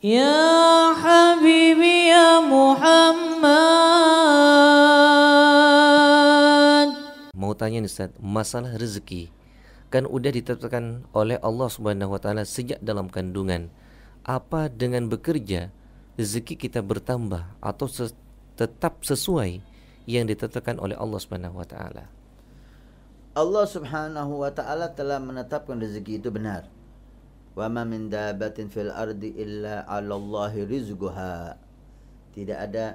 Ya Habibi ya Muhammad. Mau tanya nih Ustaz, masalah rezeki Kan udah ditetapkan oleh Allah subhanahu wa ta'ala sejak dalam kandungan. Apa dengan bekerja rezeki kita bertambah atau ses tetap sesuai yang ditetapkan oleh Allah subhanahu wa ta'ala? Allah subhanahu wa ta'ala telah menetapkan rezeki itu benar. Wa min dabatin fil ardi illa 'ala Allahi rizquha. Tidak ada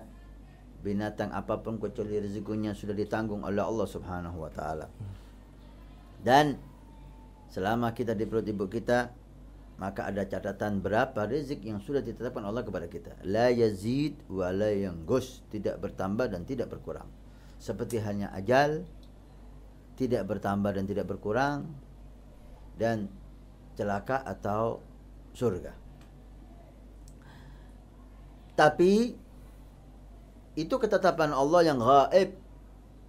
binatang apa pun kecuali rezekinya sudah ditanggung oleh Allah Subhanahu wa taala. Dan selama kita di perut ibu kita maka ada catatan berapa rezeki yang sudah ditetapkan Allah kepada kita. La yazid wa la tidak bertambah dan tidak berkurang. Seperti halnya ajal, tidak bertambah dan tidak berkurang dan celaka atau surga. Tapi itu ketetapan Allah yang gaib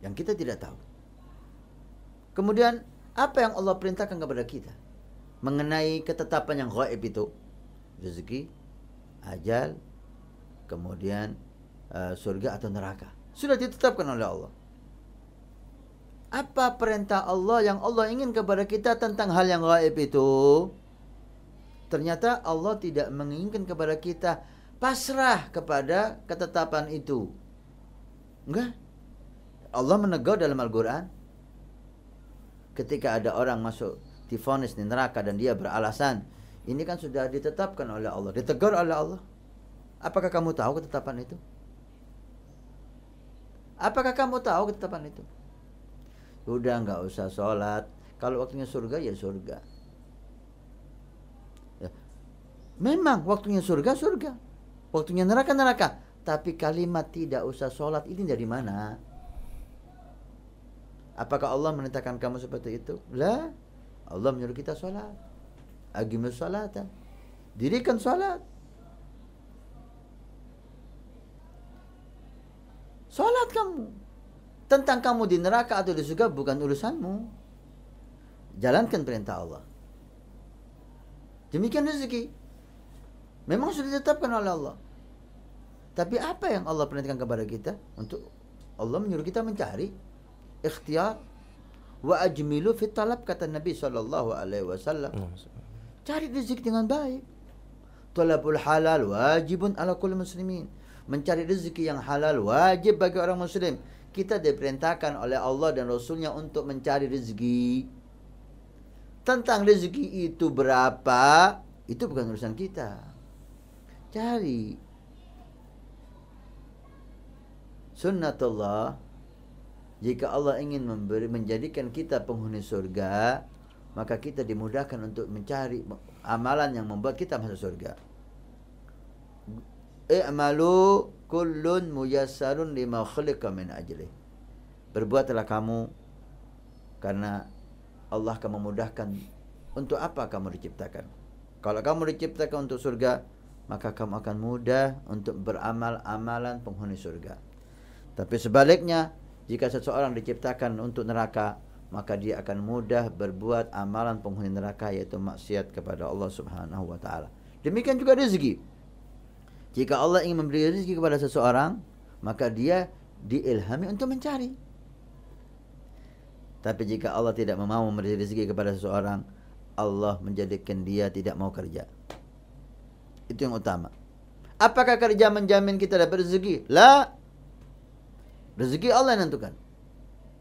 yang kita tidak tahu. Kemudian apa yang Allah perintahkan kepada kita mengenai ketetapan yang gaib itu? Rezeki, ajal, kemudian uh, surga atau neraka. Sudah ditetapkan oleh Allah. Apa perintah Allah yang Allah ingin kepada kita tentang hal yang gaib itu? Ternyata Allah tidak menginginkan kepada kita pasrah kepada ketetapan itu. Enggak. Allah menegur dalam Al-Quran. Ketika ada orang masuk difonis di neraka dan dia beralasan. Ini kan sudah ditetapkan oleh Allah. Ditegur oleh Allah. Apakah kamu tahu ketetapan itu? Apakah kamu tahu ketetapan itu? Udah nggak usah sholat. Kalau waktunya surga ya surga. Ya. Memang waktunya surga surga. Waktunya neraka neraka. Tapi kalimat tidak usah sholat ini dari mana? Apakah Allah menetapkan kamu seperti itu? Lah. Allah menyuruh kita sholat. Agimus sholat. Dirikan sholat. Sholat kamu. Tentang kamu di neraka atau di surga bukan urusanmu. Jalankan perintah Allah. Demikian rezeki. Memang sudah ditetapkan oleh Allah. Tapi apa yang Allah perintahkan kepada kita? Untuk Allah menyuruh kita mencari ikhtiar wa ajmilu fit talab kata Nabi sallallahu alaihi wasallam. Cari rezeki dengan baik. Talabul halal wajibun ala kulli muslimin. Mencari rezeki yang halal wajib bagi orang muslim. Kita diperintahkan oleh Allah dan Rasulnya untuk mencari rezeki. Tentang rezeki itu berapa, itu bukan urusan kita. Cari. Sunnatullah jika Allah ingin memberi menjadikan kita penghuni surga, maka kita dimudahkan untuk mencari amalan yang membuat kita masuk surga. I'malu kullun muyassarun lima khuliqa min ajli. Berbuatlah kamu karena Allah akan memudahkan untuk apa kamu diciptakan. Kalau kamu diciptakan untuk surga, maka kamu akan mudah untuk beramal amalan penghuni surga. Tapi sebaliknya, jika seseorang diciptakan untuk neraka, maka dia akan mudah berbuat amalan penghuni neraka yaitu maksiat kepada Allah Subhanahu wa taala. Demikian juga rezeki. Jika Allah ingin memberi rezeki kepada seseorang, maka dia diilhami untuk mencari. Tapi jika Allah tidak mau memberi rezeki kepada seseorang, Allah menjadikan dia tidak mau kerja. Itu yang utama. Apakah kerja menjamin kita dapat rezeki? La. Rezeki Allah yang nentukan.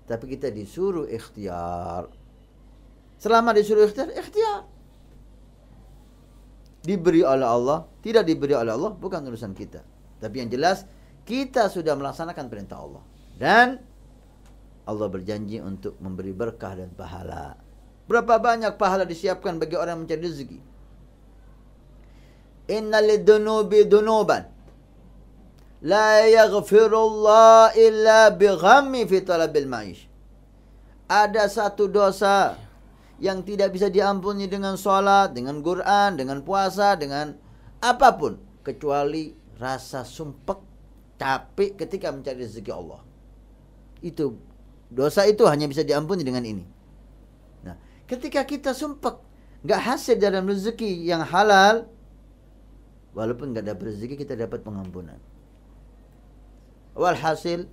Tapi kita disuruh ikhtiar. Selama disuruh ikhtiar, ikhtiar. Diberi oleh Allah, tidak diberi oleh Allah, bukan urusan kita. Tapi yang jelas, kita sudah melaksanakan perintah Allah. Dan Allah berjanji untuk memberi berkah dan pahala. Berapa banyak pahala disiapkan bagi orang yang mencari rezeki? Inna lidunubi dunuban. La yaghfirullah illa bighammi fi talabil ma'ish. Ada satu dosa yang tidak bisa diampuni dengan sholat, dengan Quran, dengan puasa, dengan apa pun. Kecuali rasa sumpek, capek ketika mencari rezeki Allah. Itu dosa itu hanya bisa diampuni dengan ini. Nah, ketika kita sumpek, nggak hasil dalam rezeki yang halal, walaupun nggak dapat rezeki kita dapat pengampunan. Walhasil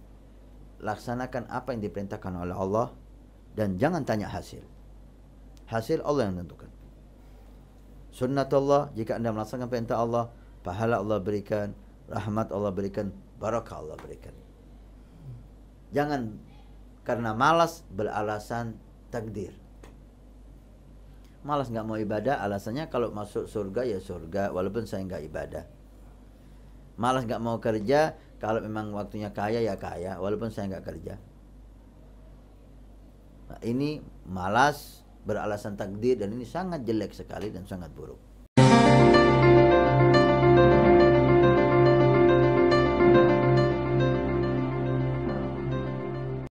laksanakan apa yang diperintahkan oleh Allah dan jangan tanya hasil. Hasil Allah yang tentukan. Sunnatullah jika Anda melaksanakan perintah Allah, pahala Allah berikan, rahmat Allah berikan, barakah Allah berikan. Jangan karena malas beralasan takdir. Malas nggak mau ibadah, alasannya kalau masuk surga ya surga, walaupun saya nggak ibadah. Malas nggak mau kerja, kalau memang waktunya kaya ya kaya, walaupun saya nggak kerja. Nah, ini malas beralasan takdir dan ini sangat jelek sekali dan sangat buruk.